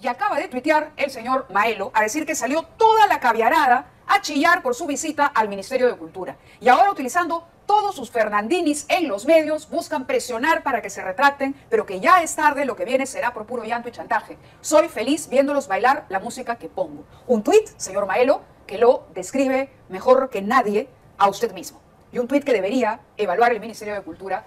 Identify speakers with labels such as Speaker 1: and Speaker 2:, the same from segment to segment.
Speaker 1: Y acaba de tuitear el señor Maelo a decir que salió toda la caviarada a chillar por su visita al Ministerio de Cultura. Y ahora utilizando todos sus Fernandinis en los medios, buscan presionar para que se retracten, pero que ya es tarde, lo que viene será por puro llanto y chantaje. Soy feliz viéndolos bailar la música que pongo. Un tuit, señor Maelo, que lo describe mejor que nadie a usted mismo. Y un tuit que debería evaluar el Ministerio de Cultura.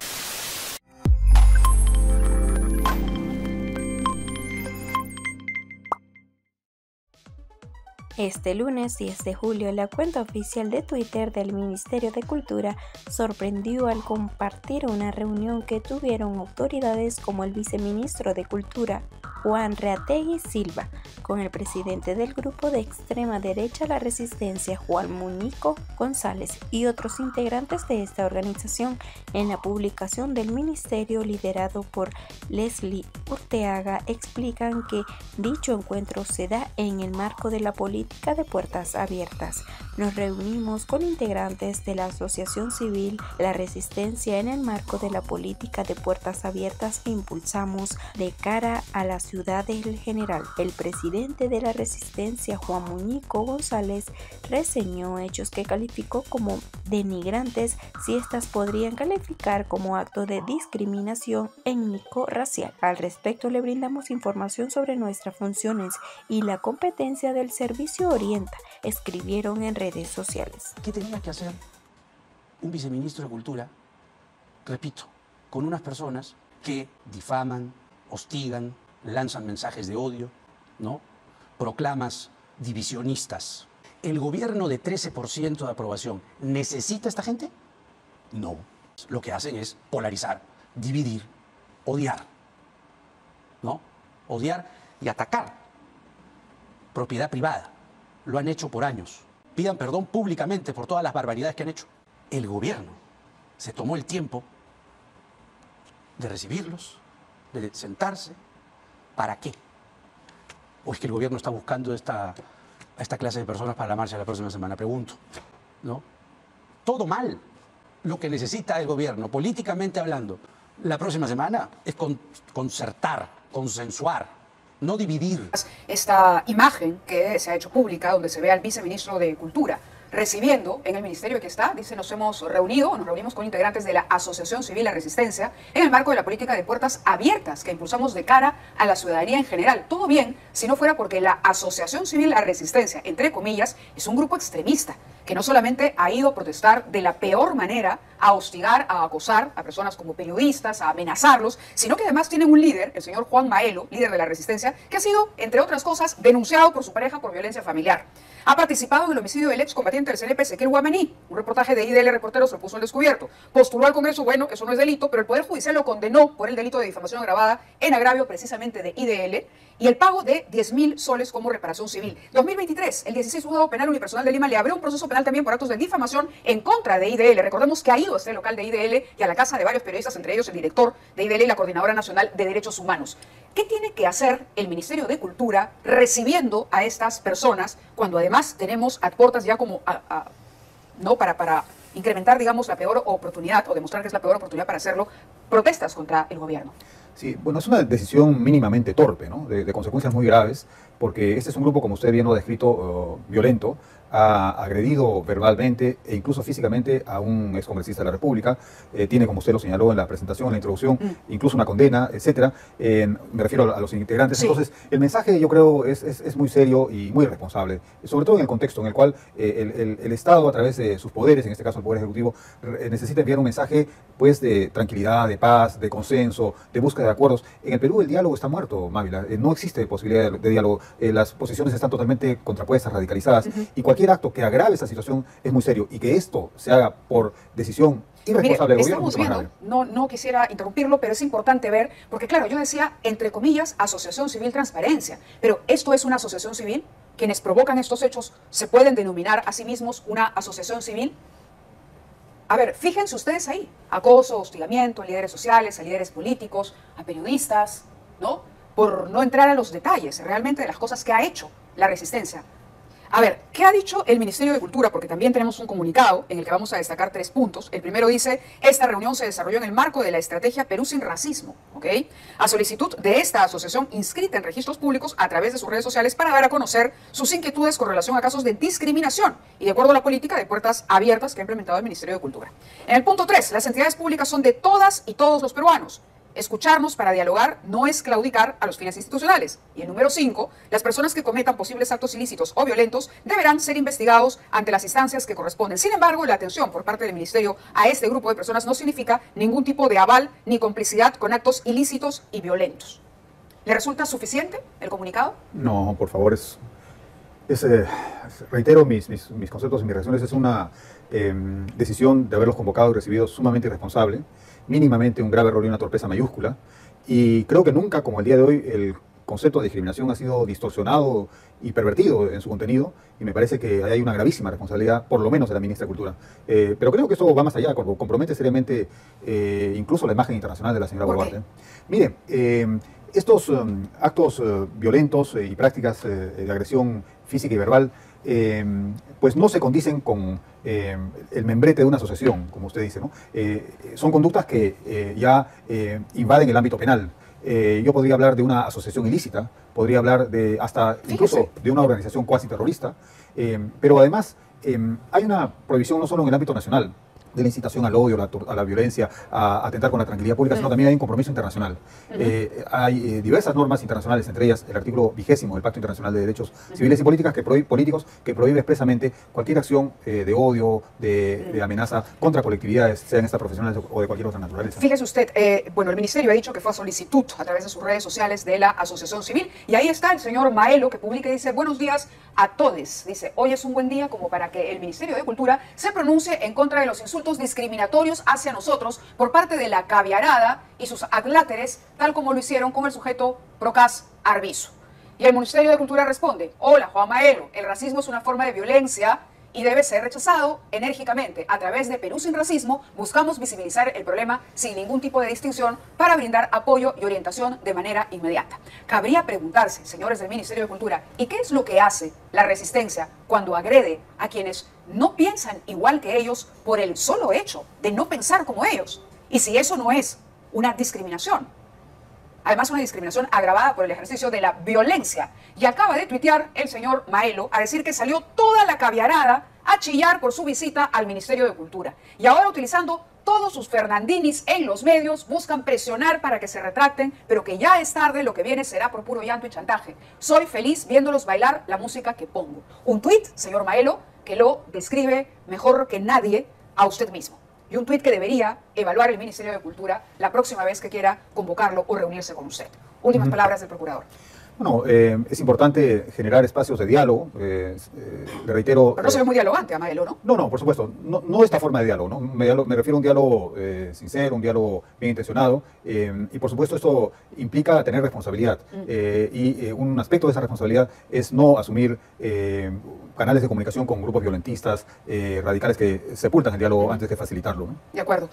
Speaker 2: Este lunes 10 de julio, la cuenta oficial de Twitter del Ministerio de Cultura sorprendió al compartir una reunión que tuvieron autoridades como el viceministro de Cultura, Juan Reategui Silva, con el presidente del grupo de extrema derecha La Resistencia, Juan Muñico González, y otros integrantes de esta organización en la publicación del ministerio liderado por Leslie Urteaga explican que dicho encuentro se da en el marco de la política de puertas abiertas. Nos reunimos con integrantes de la Asociación Civil La Resistencia en el marco de la política de puertas abiertas impulsamos de cara a la ciudad del general. El presidente de la resistencia, Juan Muñico González, reseñó hechos que calificó como denigrantes si estas podrían calificar como acto de discriminación étnico-racial. Al respecto le brindamos información sobre nuestras funciones y la competencia del Servicio Orienta, escribieron en redes sociales.
Speaker 3: ¿Qué tenía que hacer un viceministro de Cultura, repito, con unas personas que difaman, hostigan, lanzan mensajes de odio, ¿no? Proclamas divisionistas. ¿El gobierno de 13% de aprobación necesita a esta gente? No. Lo que hacen es polarizar, dividir, odiar. ¿No? Odiar y atacar. Propiedad privada. Lo han hecho por años. Pidan perdón públicamente por todas las barbaridades que han hecho. El gobierno se tomó el tiempo de recibirlos, de sentarse, ¿Para qué? ¿O es que el gobierno está buscando esta, esta clase de personas para la marcha la próxima semana? Pregunto. ¿No? Todo mal. Lo que necesita el gobierno, políticamente hablando, la próxima semana es concertar, consensuar, no dividir.
Speaker 1: Esta imagen que se ha hecho pública, donde se ve al viceministro de Cultura recibiendo en el ministerio que está, dice, nos hemos reunido, nos reunimos con integrantes de la Asociación Civil La Resistencia en el marco de la política de puertas abiertas que impulsamos de cara a la ciudadanía en general. Todo bien si no fuera porque la Asociación Civil La Resistencia, entre comillas, es un grupo extremista que no solamente ha ido a protestar de la peor manera, a hostigar, a acosar a personas como periodistas, a amenazarlos, sino que además tienen un líder, el señor Juan Maelo, líder de la resistencia, que ha sido, entre otras cosas, denunciado por su pareja por violencia familiar. Ha participado en el homicidio del excombatiente del CNP, Ezequiel Guamaní. Un reportaje de IDL Reporteros lo puso al descubierto. Postuló al Congreso, bueno, eso no es delito, pero el Poder Judicial lo condenó por el delito de difamación agravada en agravio precisamente de IDL y el pago de 10 mil soles como reparación civil. 2023, el 16 Juzgado Penal Unipersonal de Lima le abrió un proceso penal también por actos de difamación en contra de IDL. Recordemos que ha ido a este local de IDL y a la casa de varios periodistas, entre ellos el director de IDL y la Coordinadora Nacional de Derechos Humanos. ¿Qué tiene que hacer el Ministerio de Cultura recibiendo a estas personas cuando además tenemos a puertas ya como no para, para incrementar, digamos, la peor oportunidad o demostrar que es la peor oportunidad para hacerlo, protestas contra el gobierno?
Speaker 4: Sí, bueno, es una decisión mínimamente torpe, ¿no? de, consecuencias muy graves, porque este es un grupo, como usted bien lo ha descrito, uh, violento, ha agredido verbalmente e incluso físicamente a un excongresista de la República. Eh, tiene, como usted lo señaló en la presentación, en la introducción, mm. incluso una condena, etcétera. me refiero a, los integrantes. Entonces, el mensaje yo creo es, es, muy serio y muy responsable, sobre todo en el contexto en el cual eh, el, el, Estado, a través de sus poderes, en este caso el Poder Ejecutivo, eh, necesita enviar un mensaje pues, de tranquilidad, de paz, de consenso, de búsqueda de acuerdos. En el Perú el diálogo está muerto, Mávila. no existe posibilidad de, diálogo. las posiciones están totalmente contrapuestas, radicalizadas. Y cualquier acto que agrave esta situación es muy serio y que esto se haga por decisión irresponsable del gobierno.
Speaker 1: Estamos viendo, no, no quisiera interrumpirlo, pero es importante ver, porque claro, yo decía, entre comillas, asociación civil transparencia, pero esto es una asociación civil, quienes provocan estos hechos se pueden denominar a sí mismos una asociación civil. A ver, fíjense ustedes ahí, acoso, hostigamiento a líderes sociales, a líderes políticos, a periodistas, ¿no? Por no entrar a los detalles realmente de las cosas que ha hecho la resistencia A ver, ¿qué ha dicho el Ministerio de Cultura? Porque también tenemos un comunicado en el que vamos a destacar tres puntos. El primero dice, esta reunión se desarrolló en el marco de la estrategia Perú sin racismo, ¿ok? A solicitud de esta asociación inscrita en registros públicos a través de sus redes sociales para dar a conocer sus inquietudes con relación a casos de discriminación y de acuerdo a la política de puertas abiertas que ha implementado el Ministerio de Cultura. En el punto tres, las entidades públicas son de todas y todos los peruanos Escucharnos para dialogar no es claudicar a los fines institucionales. Y el número 5, las personas que cometan posibles actos ilícitos o violentos deberán ser investigados ante las instancias que corresponden. Sin embargo, la atención por parte del Ministerio a este grupo de personas no significa ningún tipo de aval ni complicidad con actos ilícitos y violentos. ¿Le resulta suficiente el comunicado?
Speaker 4: No, por favor, es, eh, reitero mis, mis, conceptos y mis reacciones, es una em, decisión de haberlos convocado y recibido sumamente irresponsable mínimamente un grave error y una torpeza mayúscula. Y creo que nunca, como el día de hoy, el concepto de discriminación ha sido distorsionado y pervertido en su contenido y me parece que hay una gravísima responsabilidad, por lo menos de la ministra de Cultura. Eh, pero creo que eso va más allá, compromete seriamente eh, incluso la imagen internacional de la señora Boluarte. Mire, eh, estos um, actos violentos y prácticas de agresión física y verbal pues no se condicen con eh, el membrete de una asociación, como usted dice. ¿no? Eh, son conductas que eh, ya invaden el ámbito penal. yo podría hablar de una asociación ilícita, podría hablar de hasta incluso de una organización cuasi terrorista, pero además hay una prohibición no solo en el ámbito nacional, de la incitación al odio, a la, violencia, a, atentar con la tranquilidad pública, sino también hay un compromiso internacional. Eh, hay eh, diversas normas internacionales, entre ellas el artículo vigésimo del Pacto Internacional de Derechos Civiles y Políticas que políticos que prohíbe expresamente cualquier acción eh, de odio, de, amenaza contra colectividades, sean estas profesionales o de cualquier otra naturaleza.
Speaker 1: Fíjese usted, bueno, el Ministerio ha dicho que fue a solicitud a través de sus redes sociales de la Asociación Civil y ahí está el señor Maelo que publica y dice, buenos días a todos. Dice, hoy es un buen día como para que el Ministerio de Cultura se pronuncie en contra de los insultos discriminatorios hacia nosotros por parte de la caviarada y sus adláteres, tal como lo hicieron con el sujeto Procas Arbizo. Y el Ministerio de Cultura responde, hola Juan Maelo, el racismo es una forma de violencia y debe ser rechazado enérgicamente. A través de Perú sin Racismo buscamos visibilizar el problema sin ningún tipo de distinción para brindar apoyo y orientación de manera inmediata. Cabría preguntarse, señores del Ministerio de Cultura, ¿y qué es lo que hace la resistencia cuando agrede a quienes no piensan igual que ellos por el solo hecho de no pensar como ellos? Y si eso no es una discriminación, además una discriminación agravada por el ejercicio de la violencia. Y acaba de tuitear el señor Maelo a decir que salió toda la caviarada a chillar por su visita al Ministerio de Cultura. Y ahora utilizando todos sus Fernandinis en los medios, buscan presionar para que se retracten, pero que ya es tarde, lo que viene será por puro llanto y chantaje. Soy feliz viéndolos bailar la música que pongo. Un tuit, señor Maelo, que lo describe mejor que nadie a usted mismo y un tuit que debería evaluar el Ministerio de Cultura la próxima vez que quiera convocarlo o reunirse con usted. Últimas palabras del procurador.
Speaker 4: Bueno, eh, es importante generar espacios de diálogo. Eh, eh, le reitero.
Speaker 1: Pero no se ve muy dialogante, Amaelo, ¿no?
Speaker 4: No, no, por supuesto. No, no esta forma de diálogo, ¿no? Me, me refiero a un diálogo sincero, un diálogo bien intencionado. y por supuesto, esto implica tener responsabilidad. Mm. y un aspecto de esa responsabilidad es no asumir canales de comunicación con grupos violentistas, radicales que sepultan el diálogo antes de facilitarlo. ¿no?
Speaker 1: De acuerdo.